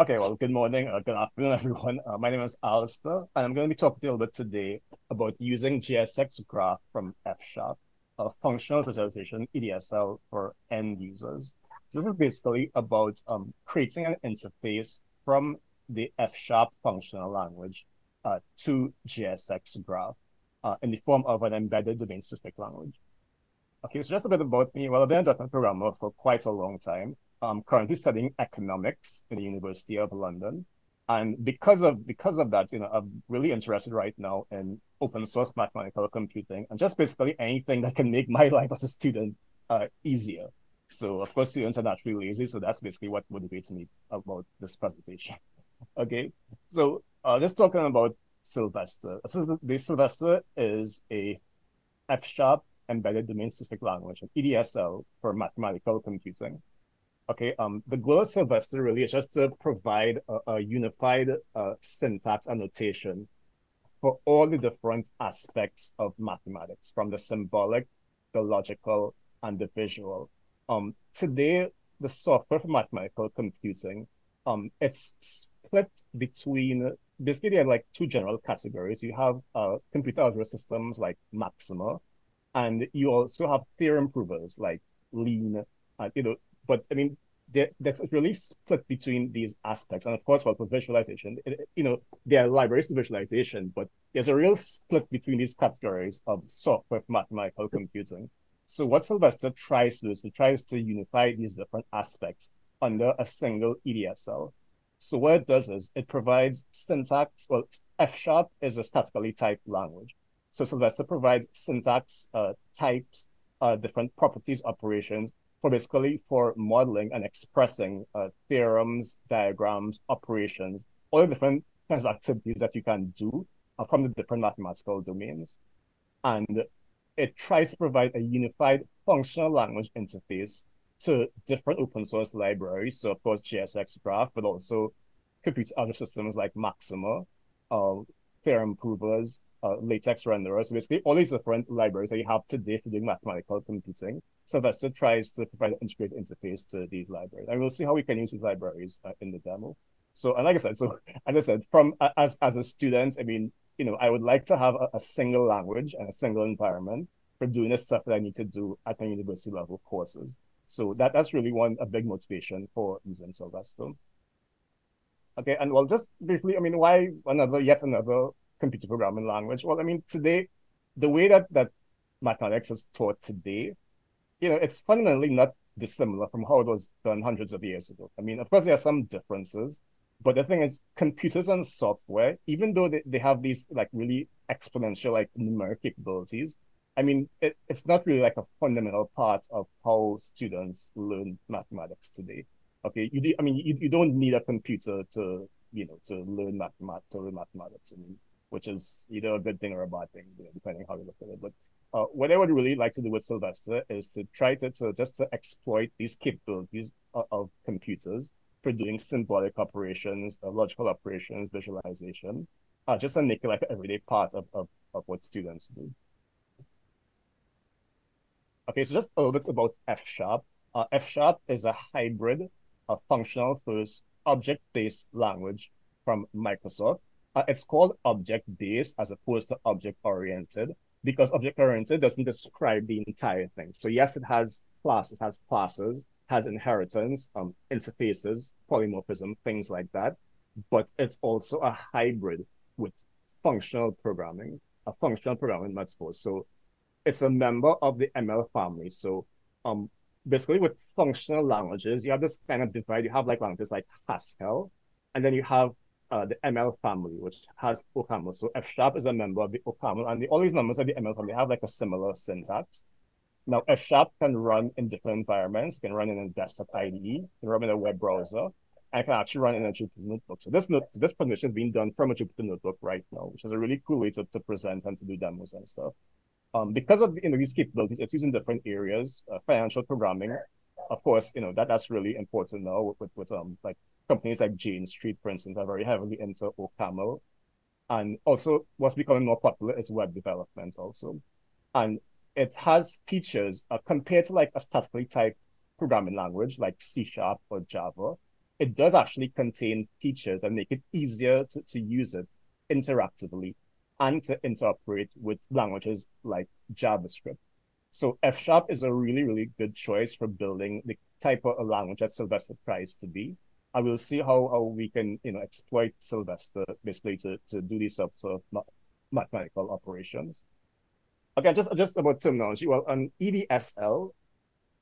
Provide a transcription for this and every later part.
Okay, well, good morning or good afternoon, everyone. Uh, my name is Allister, and I'm going to be talking to you a little bit today about using JSX Graph from F Sharp, a functional visualization EDSL for end users. This is basically about um, creating an interface from the F Sharp functional language uh, to JSX Graph uh, in the form of an embedded domain-specific language. Okay, so just a bit about me. Well, I've been a .NET programmer for quite a long time. I'm currently studying economics in the University of London. And because of because of that, you know, I'm really interested right now in open source mathematical computing and just basically anything that can make my life as a student uh, easier. So of course, students are naturally lazy, so that's basically what motivates me about this presentation. okay, so uh, just talking about Sylvester. So the Sylvester is a F sharp embedded domain specific language, an EDSL for mathematical computing. Okay, um, the goal of Sylvester really is just to provide a, a unified uh, syntax annotation for all the different aspects of mathematics, from the symbolic, the logical, and the visual. Um, today, the software for mathematical computing, um, it's split between basically there are like two general categories. You have uh, computer algebra systems like Maxima, and you also have theorem provers like Lean, uh, you know, but I mean, that's really split between these aspects. And of course, well, for visualization, it, you know, there are libraries to visualization, but there's a real split between these categories of software mathematical computing. So what Sylvester tries to do is he tries to unify these different aspects under a single EDSL. So what it does is it provides syntax, well, F sharp is a statically typed language. So Sylvester provides syntax, uh, types, uh, different properties, operations for basically for modeling and expressing uh, theorems, diagrams, operations, all the different kinds of activities that you can do uh, from the different mathematical domains. And it tries to provide a unified functional language interface to different open source libraries. So of course, JSX Graph, but also computer algebra systems like Maxima, uh, theorem provers, uh, latex renderers. Basically all these different libraries that you have today for doing mathematical computing. Sylvester tries to provide an integrated interface to these libraries. And we'll see how we can use these libraries uh, in the demo. So, and like I said, so as I said, from as as a student, I mean, you know, I would like to have a, a, single language and a single environment for doing the stuff that I need to do at my university level courses. So that that's really one a big motivation for using Sylvester. Okay, and well, just briefly, I mean, why another yet another computer programming language? Well, I mean, today, the way that that mathematics is taught today, you know, it's fundamentally not dissimilar from how it was done hundreds of years ago. I mean, of course, there are some differences, but the thing is, computers and software, even though they, they have these like really exponential like numeric capabilities, I mean, it, it's not really like a fundamental part of how students learn mathematics today. Okay, you do, I mean, you, you don't need a computer to, you know, to learn mathematics, to learn mathematics. I mean, which is either a good thing or a bad thing, you know, depending how you look at it. But uh, what I would really like to do with Sylvester is to try to, to just to exploit these capabilities of, of computers for doing symbolic operations, uh, logical operations, visualization, uh, just to make it like an everyday part of, of, of what students do. Okay, so just a little bit about F Sharp. Uh, F Sharp is a hybrid, a functional first object-based language from Microsoft. Uh, it's called object-based as opposed to object-oriented because object-oriented doesn't describe the entire thing. So yes, it has classes, has classes, has inheritance, um, interfaces, polymorphism, things like that. But it's also a hybrid with functional programming, a functional programming metaphor. So it's a member of the ML family. So um, basically with functional languages, you have this kind of divide. You have like languages like Haskell, and then you have uh, the ML family, which has OCaml. So F sharp is a member of the OCaml, and the, all these members of the ML family have like a similar syntax. Now, F sharp can run in different environments. It can run in a desktop IDE, can run in a web browser, and can actually run in a Jupyter notebook. So this note, this presentation is being done from a Jupyter notebook right now, which is a really cool way to, to present and to do demos and stuff. Um, because of you know, these capabilities, it's used in different areas, uh, financial programming. Of course, you know that that's really important now with, with, with um like companies like Jane Street, for instance, are very heavily into OCaml. And also what's becoming more popular is web development also. And it has features uh, compared to like a statically typed programming language like C Sharp or Java. it does actually contain features that make it easier to, to use it interactively and to interoperate with languages like JavaScript. So F Sharp is a really, really good choice for building the type of a language that Sylvester tries to be. I will see how, how we can, you know, exploit Sylvester basically to, to do these sort of mathematical operations. Okay, just just about terminology. Well, on EDSL,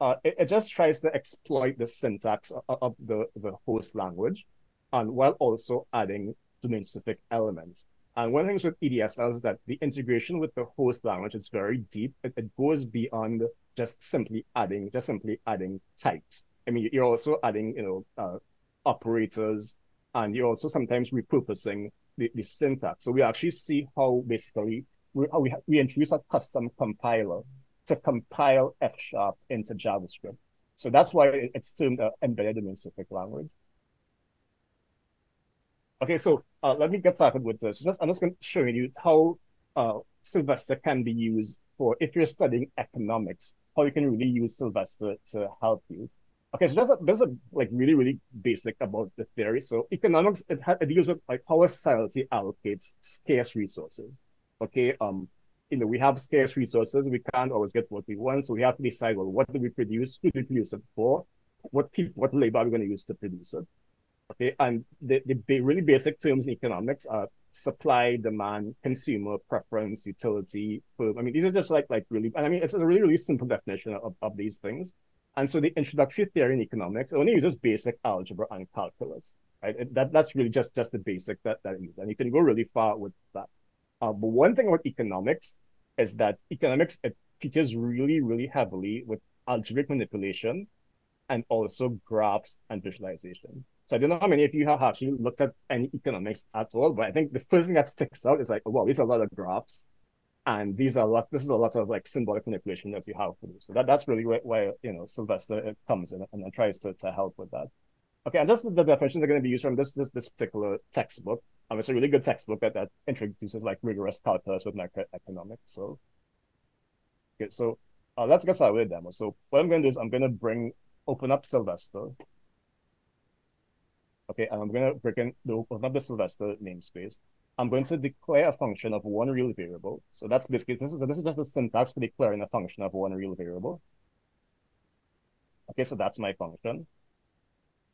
uh, it, it, just tries to exploit the syntax of, of the, the host language, and while also adding domain-specific elements. And one of the things with EDSL is that the integration with the host language is very deep. It, it goes beyond just simply adding, just simply adding types. I mean, you're also adding, you know, uh, operators, and you're also sometimes repurposing the, the syntax. So we actually see how basically we, how we, we introduce a custom compiler to compile F sharp into JavaScript. So that's why it's termed uh, embedded domain specific language. Okay, so uh, let me get started with this. Just, I'm just going to show you how uh, Sylvester can be used for if you're studying economics, how you can really use Sylvester to help you. Okay, so that's a, there's a like really, really basic about the theory. So economics, it, ha- it deals with like how a society allocates scarce resources. Okay, um, you know, we have scarce resources. We can't always get what we want. So we have to decide, well, what do we produce? Who do we produce it for? What people, what labor are we going to use to produce it? Okay, and the, the really basic terms in economics are supply, demand, consumer, preference, utility. I mean, these are just like like really, and I mean, it's a really, really simple definition of, of these things. And so the introductory theory in economics only uses basic algebra and calculus, right? That, that's really just, just the basic that, that it uses. And you can go really far with that. Uh, but one thing about economics is that economics, it features really, really heavily with algebraic manipulation and also graphs and visualization. So I don't know how many of you have actually looked at any economics at all, but I think the first thing that sticks out is like, wow, it's a lot of graphs and these are a lot this is a lot of like symbolic manipulation that you have to do. So that that's really where, where you know sylvester comes in and, and tries to, to help with that. Okay and just the definitions are going to be used from this this this particular textbook. Um, it's a really good textbook that, that introduces like rigorous calculus with macroeconomics so. Okay so uh, let's get started with the demo. So what i'm going to do is i'm going to bring open up sylvester. Okay and i'm going to bring in the open up the sylvester namespace I'm going to declare a function of one real variable. So that's basically, this is, this is just the syntax for declaring a function of one real variable. Okay, so that's my function.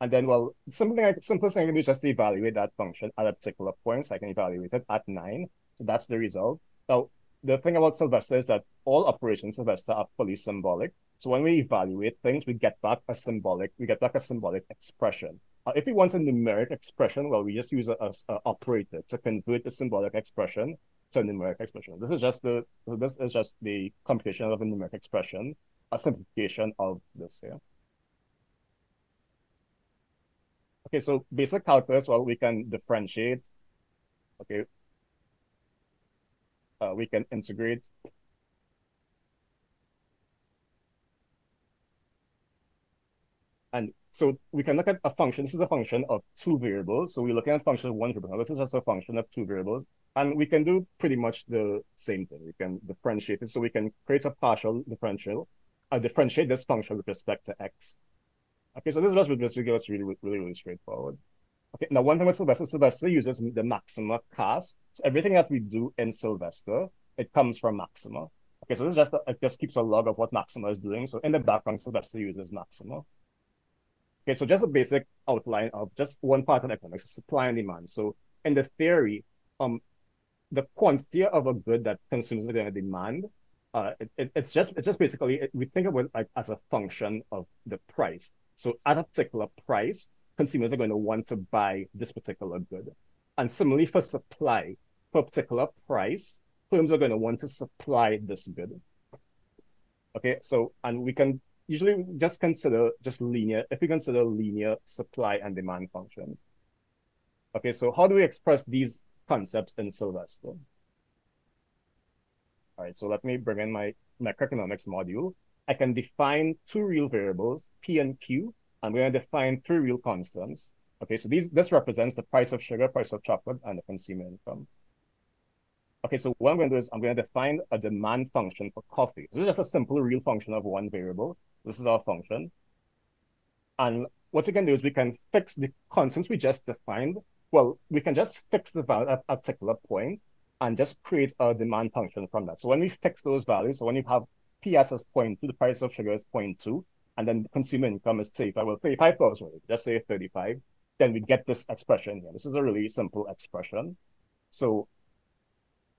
And then, well, simple thing, simplest thing I can do is just evaluate that function at a particular point. So I can evaluate it at nine. So that's the result. Now, the thing about Sylvester is that all operations Sylvester are fully symbolic. So when we evaluate things, we get back a symbolic, we get back a symbolic expression. Uh, if we want a numeric expression, well, we just use a, a, a, operator to convert the symbolic expression to a numeric expression. This is just the this is just the computation of a numeric expression, a simplification of this here. Okay, so basic calculus, well, we can differentiate. Okay, uh, we can integrate And so we can look at a function. This is a function of two variables. So we're looking at a function of one variable. Now, this is just a function of two variables. And we can do pretty much the same thing. We can differentiate it. So we can create a partial differential, uh, differentiate this function with respect to x. Okay, so this is just figure, really, really, really straightforward. Okay, now one thing with Sylvester, Sylvester uses the maxima CAS. So everything that we do in Sylvester, it comes from maxima. Okay, so this is just, it just keeps a log of what maxima is doing. So in the background, Sylvester uses maxima. Okay, so just a basic outline of just one part of economics, supply and demand. So in the theory, um, the quantity of a good that consumers are going to demand, uh, it, it, it's just it's just basically it, we think of it like as a function of the price. So at a particular price, consumers are going to want to buy this particular good. And similarly for supply, for a particular price, firms are going to want to supply this good. Okay, so and we can usually just consider just linear, if we consider linear supply and demand functions. Okay, so how do we express these concepts in Sylvester? All right, so let me bring in my macroeconomics module. I can define two real variables, P and Q. I'm going to define three real constants. Okay, so these this represents the price of sugar, price of chocolate, and the consumer income. Okay, so what I'm going to do is I'm going to define a demand function for coffee. This is just a simple real function of one variable. This is our function. And what we can do is we can fix the constants we just defined. Well, we can just fix the value at a particular point and just create a demand function from that. So when we fix those values, so when you have PS as 0.2, the price of sugar is 0.2, and then consumer income is 35, well, 35,000, just say 35, then we get this expression here. This is a really simple expression. So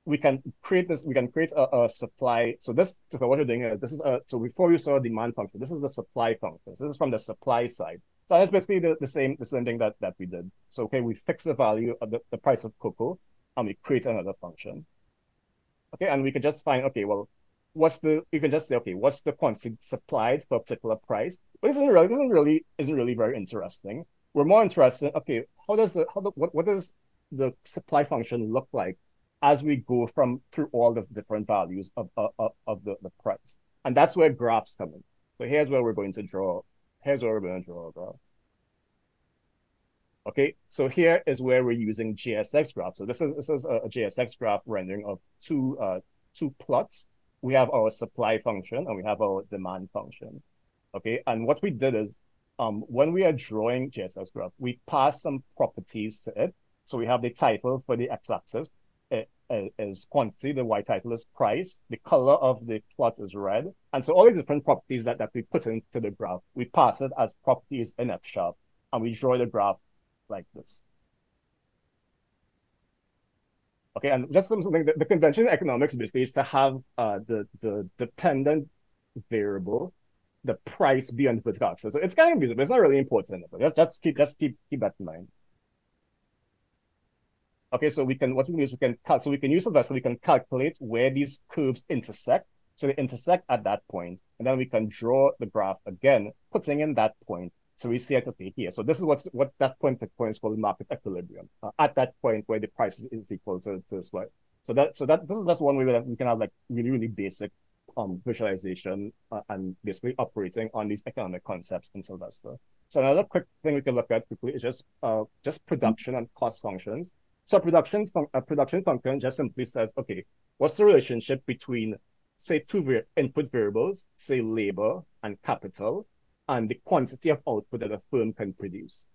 we can create this, we can create a, a supply. So this, so what you're doing is this is a, so before you saw a demand function, this is the supply function. So this is from the supply side. So that's basically the, the same the same thing that, that we did. So okay, we fix the value of the, the price of cocoa and we create another function. Okay, and we can just find, okay, well, what's the you can just say, okay, what's the quantity supplied for a particular price? But isn't really isn't really isn't really very interesting. We're more interested, okay, how does the how the what, what does the supply function look like as we go from through all the different values of, of, of the, the price? And that's where graphs come in. So here's where we're going to draw Here's where we're going to draw a graph. Okay, so here is where we're using JSX graph. So this is this is a, a JSX graph rendering of two uh, two plots. We have our supply function and we have our demand function. Okay, and what we did is um, when we are drawing JSX graph, we pass some properties to it. So we have the title for the x-axis, is quantity, the y title is price, the color of the plot is red. And so all these different properties that, that we put into the graph, we pass it as properties in F sharp, and we draw the graph like this. Okay, and just something the convention in economics basically is to have uh, the, the dependent variable, the price be on the vertical axis. So it's kind of visible, it's not really important, but just, just keep just keep keep that in mind. Okay, so we can, what we do is we can, cal so we can use the so we can calculate where these curves intersect. So they intersect at that point, and then we can draw the graph again, putting in that point. So we see it, okay, here. So this is what's, what that point, the point is called market equilibrium. Uh, at that point where the price is, is equal to, to this one. So that, so that, this is just one way that we can have like really, really basic um, visualization uh, and basically operating on these economic concepts in Sylvester. So another quick thing we can look at quickly is just uh, just production and cost functions. So a production, fun a production function just simply says, okay, what's the relationship between, say, two var input variables, say labor and capital, and the quantity of output that a firm can produce.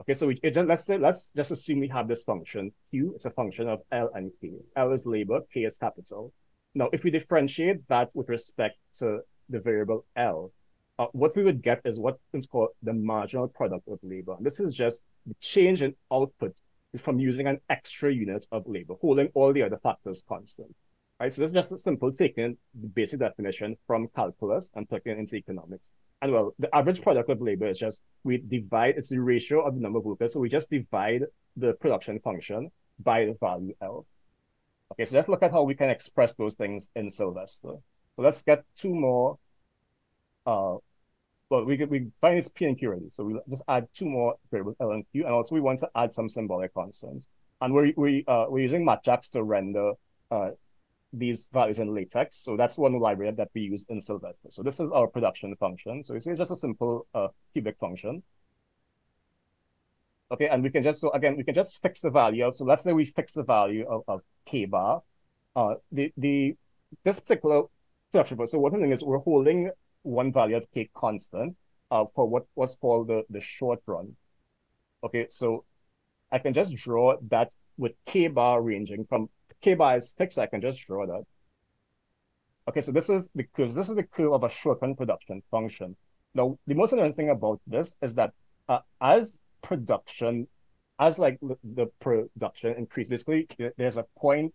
Okay, so we, let's say, let's just assume we have this function. Q is a function of L and K. L is labor, K is capital. Now, if we differentiate that with respect to the variable L, uh, what we would get is what is called the marginal product of labor. And this is just the change in output from using an extra unit of labor, holding all the other factors constant. Right, so this is just a simple taking the basic definition from calculus and plugging it into economics. And well, the average product of labor is just we divide it's the ratio of the number of workers. So we just divide the production function by the value L. Okay, so let's look at how we can express those things in Sylvester. So let's get two more uh, well, we we find it's P and Q ready. So we just add two more variables L and Q, and also we want to add some symbolic constants. And we we uh, we're using MathJax to render uh, these values in latex. So that's one library that we use in Sylvester. So this is our production function. So it's just a simple uh, cubic function. Okay, and we can just, so again, we can just fix the value of, so let's say we fix the value of, of k bar. Uh, the, the, this particular structure, so what we're doing is we're holding one value of k constant uh, for what was called the, the short run. Okay, so I can just draw that with k bar ranging from k bar is fixed, I can just draw that. Okay, so this is the curve. This is the curve of a short run production function. Now, the most interesting thing about this is that uh, as production, as like the production increase, basically there's a point,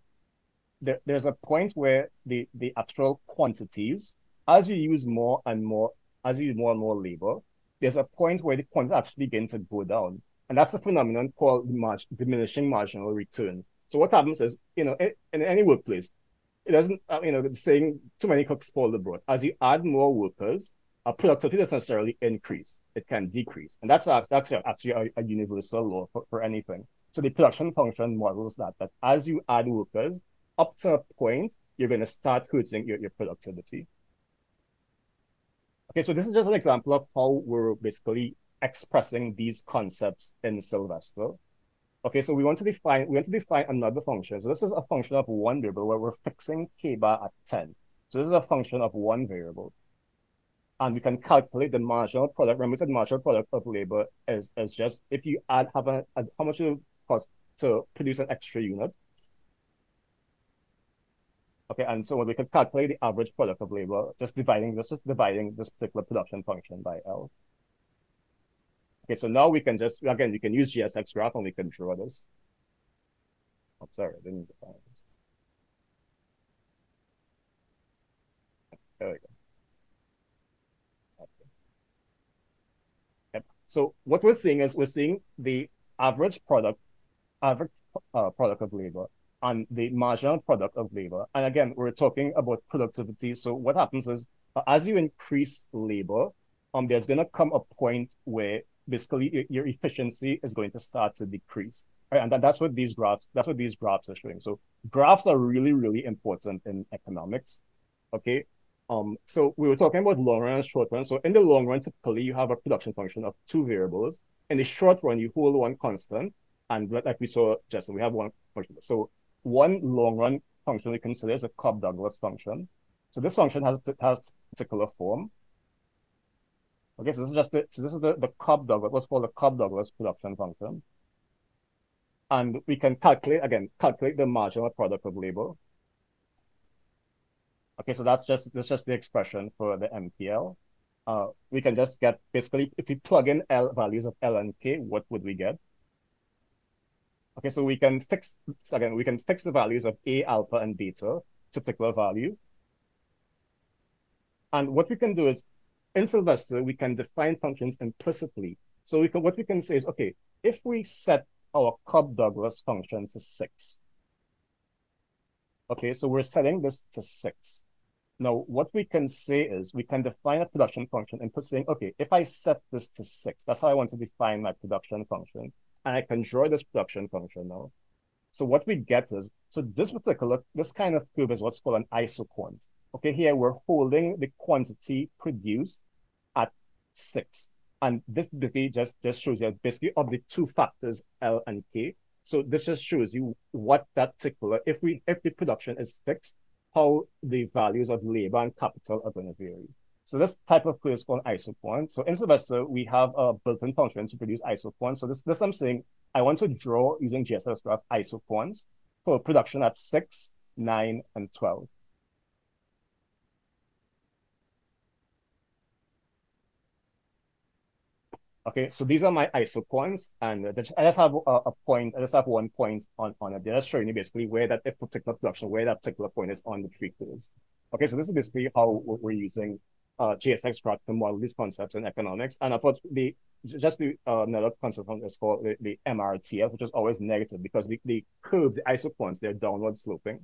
there, there's a point where the, the actual quantities as you use more and more, as you use more and more labor, there's a point where the quantity actually begin to go down. And that's a phenomenon called diminishing marginal returns. So what happens is, you know, in, in any workplace, it doesn't, uh, you know, saying too many cooks spoil the broth. As you add more workers, uh, productivity doesn't necessarily increase. It can decrease. And that's actually, actually a, a universal law for, for anything. So the production function models that, that as you add workers, up to a point, you're going to start hurting your, your productivity. Okay, so this is just an example of how we're basically expressing these concepts in Sylvester. Okay, so we want to define we want to define another function. So this is a function of one variable where we're fixing k bar at 10. So this is a function of one variable. and we can calculate the marginal product. Remember, the marginal product of labor is, is just if you add have a, how much it cost to produce an extra unit. Okay, and so we can calculate the average product of labor, just dividing this, just dividing this particular production function by L. Okay, so now we can just again we can use JSX graph and we can draw this. I'm oh, sorry, I didn't define this. There we go. Yep. So what we're seeing is we're seeing the average product, average uh, product of labor and the marginal product of labor. And again, we're talking about productivity. So what happens is uh, as you increase labor, um, there's going to come a point where basically your, your efficiency is going to start to decrease. Right? And that, that's what these graphs, that's what these graphs are showing. So graphs are really, really important in economics. Okay. Um, so we were talking about long run and short run. So in the long run, typically you have a production function of two variables. In the short run, you hold one constant, and like we saw just we have one function. So one long run function we consider is a Cobb-Douglas function. So this function has has particular form. Okay, so this is just the so this is the, the Cobb-Douglas, what's called the Cobb-Douglas production function. And we can calculate again, calculate the marginal product of labor. Okay, so that's just that's just the expression for the MPL. Uh, we can just get basically if we plug in L values of L and K, what would we get? Okay, so we can fix again we can fix the values of A, alpha, and beta to a particular value. And what we can do is in Sylvester, we can define functions implicitly. So we can what we can say is okay, if we set our Cobb-Douglas function to six. Okay, so we're setting this to six. Now, what we can say is we can define a production function and put saying, okay, if I set this to six, that's how I want to define my production function. And I can draw this production function now. So what we get is, so this particular, this kind of curve is what's called an isoquant. Okay, here we're holding the quantity produced at six. And this basically just, just shows you basically of the two factors, L and K. So this just shows you what that particular, if we, if the production is fixed, how the values of labor and capital are going to vary. So this type of curve is called isoquant. So in Sylvester, we have a built-in function to produce isoquants. So this, this I'm saying, I want to draw using JSX graph isoquants for production at 6, 9, and 12. Okay, so these are my isoquants, and I just have a, a, point, I just have one point on, on it. They're just showing you basically where that particular production, where that particular point is on the tree curves. Okay, so this is basically how we're using uh, JSX graph to model these concepts in economics. And of course, the just the uh, another concept is called the, the MRTS, which is always negative because the, the curves, the isoquants, they're downward sloping.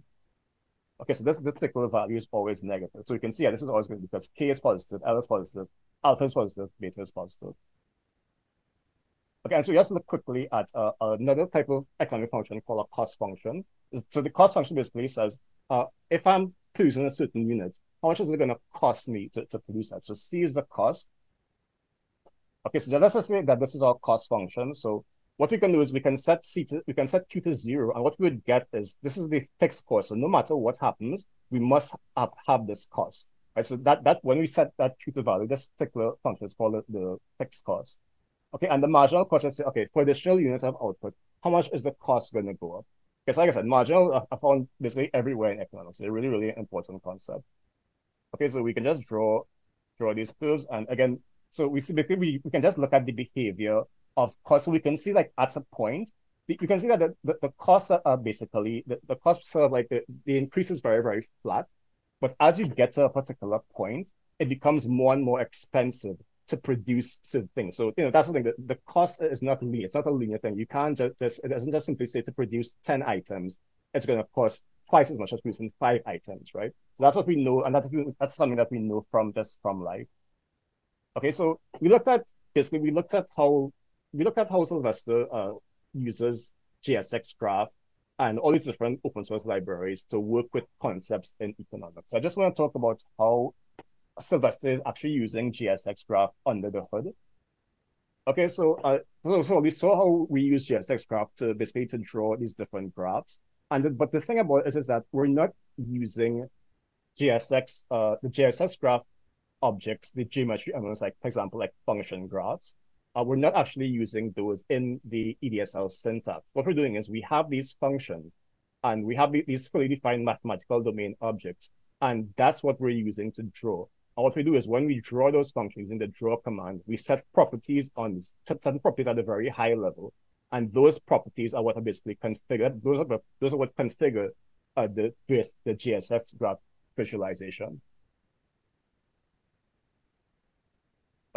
Okay, so this, this particular value is always negative. So you can see yeah, this is always good because K is positive, L is positive, alpha is positive, beta is positive. Okay, and so just look quickly at uh, another type of economic function called a cost function. So the cost function basically says, uh, if I'm producing a certain unit, how much is it going to cost me to, to produce that? So C is the cost. Okay, so let's just say that this is our cost function. So what we can do is we can set C to, we can set Q to zero, and what we would get is this is the fixed cost. So no matter what happens, we must have, have this cost. Right? So that that when we set that Q to value, this particular function is called the, the fixed cost. Okay, and the marginal cost is, okay, for additional units of output, how much is the cost going to go up? Because like I said, marginal I found basically everywhere in economics. They're really, really important concept. Okay, so we can just draw draw these curves. And again, so we see we, we can just look at the behavior of cost. So we can see like at a point, you can see that the, the, the costs are basically, the, the costs sort of like the, the increase is very, very flat. But as you get to a particular point, it becomes more and more expensive to produce certain things. So, you know, that's something that the cost is not linear. It's not a linear thing. You can't just, just it doesn't just simply say to produce 10 items, it's going to cost twice as much as producing five items, right? So that's what we know. And that's, that's something that we know from just from life. Okay, so we looked at, basically, we looked at how, we looked at how Sylvester uh, uses JSX graph and all these different open source libraries to work with concepts in economics. So I just want to talk about how Sylvester is actually using JSX graph under the hood. Okay, so uh, so we saw how we use JSX graph to basically to draw these different graphs. And the, but the thing about this is that we're not using JSX, uh, the JSX graph objects, the geometry elements, like for example, like function graphs, uh, we're not actually using those in the EDSL syntax. What we're doing is we have these functions and we have these fully defined mathematical domain objects, and that's what we're using to draw. And what we do is when we draw those functions in the draw command, we set properties on certain properties at a very high level. And those properties are what are basically configured. Those are, those are what configure uh, the, the JSX graph visualization.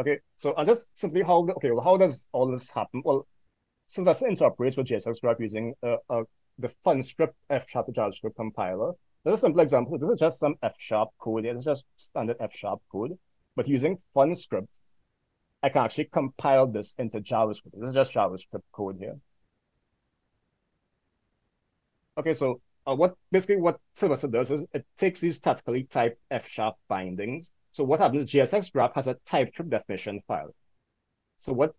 Okay, so I'll just simply how, okay, well, how does all this happen? Well, Sylvester interprets with JSX using uh, uh, the FunScript F sharp JavaScript compiler. There's a simple example. This is just some F sharp code. Here. It's just standard F sharp code. But using FunScript, I can actually compile this into JavaScript. This is just JavaScript code here. Okay, so uh, what basically what Sylvester does is it takes these statically typed F sharp bindings. So what happens is JSX graph has a TypeScript definition file. So what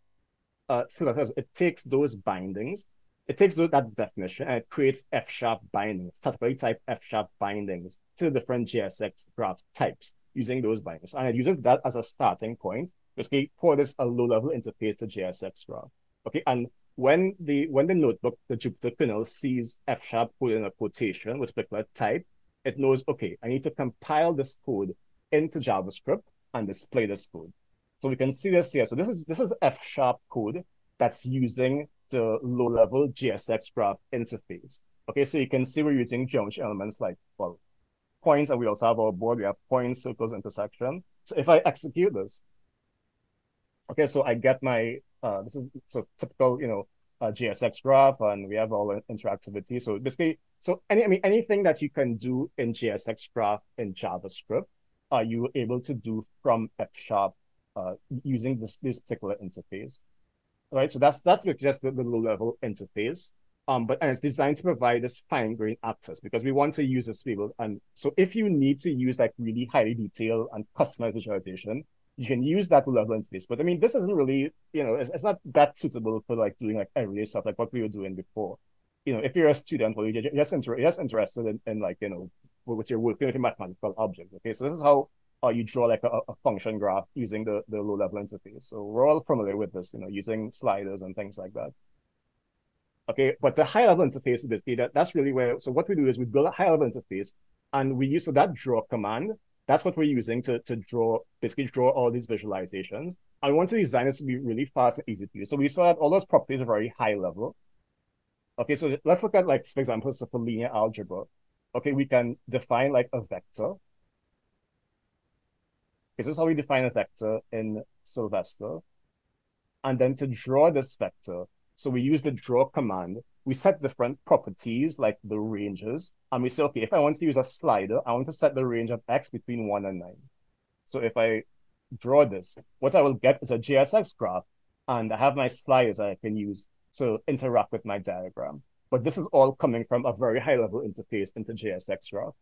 uh, does, it takes those bindings, it takes that definition and it creates F sharp bindings, statically typed F sharp bindings to the different JSX graph types using those bindings. And it uses that as a starting point, basically for this a low level interface to JSX graph. Okay, and when the when the notebook, the Jupyter kernel sees F sharp code in a quotation with particular type, it knows, okay, I need to compile this code into JavaScript and display this code. So we can see this here. So this is this is F sharp code that's using the low level JSX graph interface. Okay, so you can see we're using geometry elements like well points, and we also have our board. We have points, circles, intersection. So if I execute this, okay, so I get my uh, this is so typical, you know, uh, JSX graph, and we have all the interactivity. So basically, so any, I mean, anything that you can do in JSX graph in JavaScript, are you able to do from F sharp uh, using this this particular interface, right? So that's that's just the, the low level interface. Um, but and it's designed to provide this fine grained access because we want to use this people. And so if you need to use like really highly detailed and customized visualization, you can use that to level interface. But I mean, this isn't really, you know, it's, it's not that suitable for like doing like everyday stuff like what we were doing before. You know, if you're a student or you're just, inter- just interested in, in like, you know, with your working with a mathematical object. Okay, so this is how uh, you draw like a, a function graph using the, the low level interface. So we're all familiar with this, you know, using sliders and things like that. Okay, but the high level interface is basically that that's really where, so what we do is we build a high level interface and we use so that draw command that's what we're using to, to draw, basically draw all these visualizations. We want to design this to be really fast and easy to use. So we saw that all those properties are very high level. Okay, so let's look at like, for example, so for linear algebra. Okay, we can define like a vector. This is how we define a vector in Sylvester. And then to draw this vector, so we use the draw command we set different properties like the ranges, and we say, okay, if I want to use a slider, I want to set the range of x between 1 and 9. So if I draw this, what I will get is a JSX graph, and I have my sliders that I can use to interact with my diagram. But this is all coming from a very high level interface into JSX graph.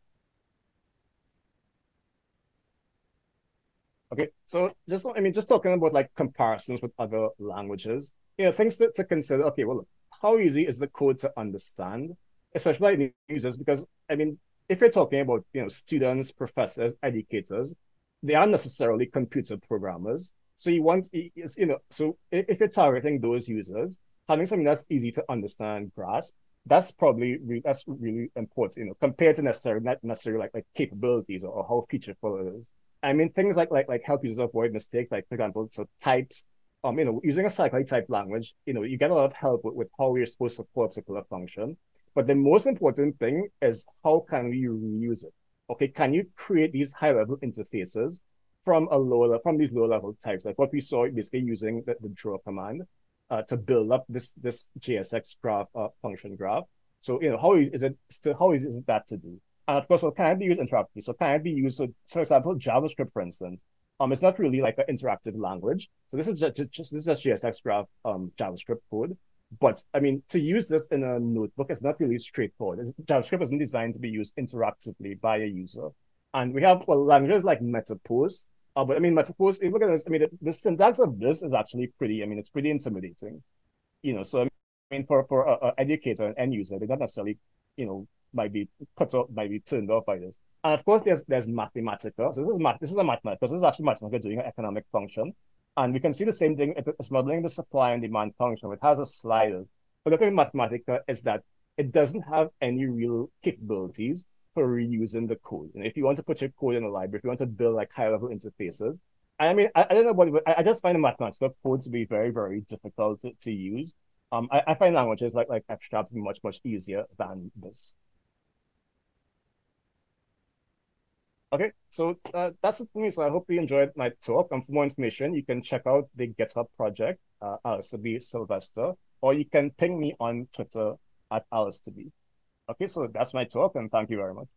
Okay, so just I mean, just talking about like comparisons with other languages, you know, things to, to consider. Okay, well, how easy is the code to understand, especially by users? Because I mean, if you're talking about you know students, professors, educators, they aren't necessarily computer programmers. So you want you know, so if you're targeting those users, having something that's easy to understand, grasp, that's probably re- that's really important, you know, compared to necessarily not necessarily like like capabilities or, or how featureful it is. I mean, things like like like help users avoid mistakes, like for example, so types um, you know, using a cyclic type language, you know, you get a lot of help with, with how you're supposed to call a particular function. But the most important thing is how can we reuse it? Okay, can you create these high level interfaces from a lower from these low level types, like what we saw basically using the, the draw command uh, to build up this this JSX graph uh, function graph. So you know, how is, is it still how is, is that to do? And of course, what can it be used interactively? So can it be used, so, for example, JavaScript, for instance, um, it's not really like an interactive language. So this is just, just this is just JSX graph um, JavaScript code. But I mean, to use this in a notebook is not really straightforward. It's, JavaScript isn't designed to be used interactively by a user. And we have well, languages like MetaPost. Uh, but I mean, MetaPost, if you look at this, I mean, the, the syntax of this is actually pretty, I mean, it's pretty intimidating. You know, so I mean, for, for an educator, an end user, they're not necessarily, you know, might be cut off, might be turned off by this. And of course, there's there's Mathematica. So this is math. This is a Mathematica. This is actually Mathematica doing an economic function, and we can see the same thing. It's modeling the supply and demand function. It has a slider. But the thing with Mathematica is that it doesn't have any real capabilities for reusing the code. And if you want to put your code in a library, if you want to build like high level interfaces, I mean, I, I don't know what, I, just find the Mathematica code to be very, very difficult to, to use. Um, I, I find languages like like F sharp much, much easier than this. Okay, so uh, that's it for me. So I hope you enjoyed my talk. And for more information, you can check out the GitHub project, uh, Allister B. Sylvester, or you can ping me on Twitter at Allister B. Okay, so that's my talk, and thank you very much.